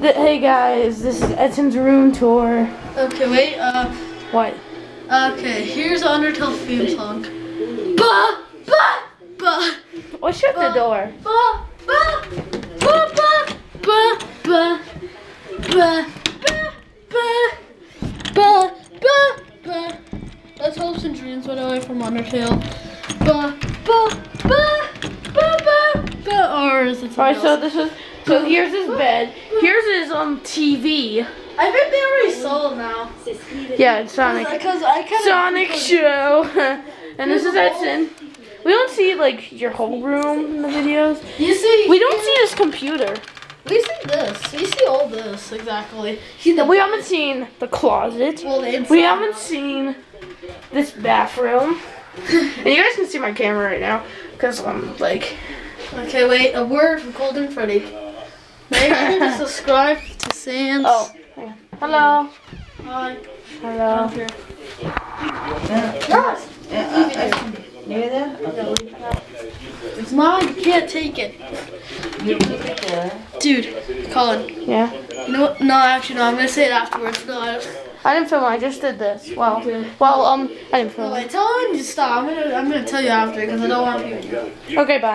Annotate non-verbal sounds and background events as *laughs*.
Hey guys, this is Edson's room tour. Okay, wait. Uh, What? okay. Here's Undertale theme song. Ba ba ba Well, shut the door. ba ba ba ba ba ba ba ba ba ba ba ba. That's hopes and dreams, by the way, from Undertale. Ba ba ba ba ba ba. Or is it Alright, so this is so here's his bed. Here's his um TV. I think they already sold now. Yeah, it's Sonic. Because I kind of Sonic show. *laughs* *laughs* and this is Edson. We don't see like your whole room in the videos. You see, We don't see his computer. We see this. We see all this exactly. See the We haven't seen the closet. well. We haven't seen this bathroom. *laughs* and you guys can see my camera right now because I'm like Okay, wait. A word from Golden Freddy. Make sure to *laughs* subscribe to Sans. oh hello Hi. hello. Here. You there? It's mine. You can't take it, You keep it dude. Colin. Yeah. You know what? No, actually, no. I'm gonna say it afterwards. No, I don't. I didn't film. it, I just did this. Well, Okay. well um I didn't No, film. it. wait. Tell him to stop. I'm gonna. I'm gonna tell you after because I don't want people. Okay, bye.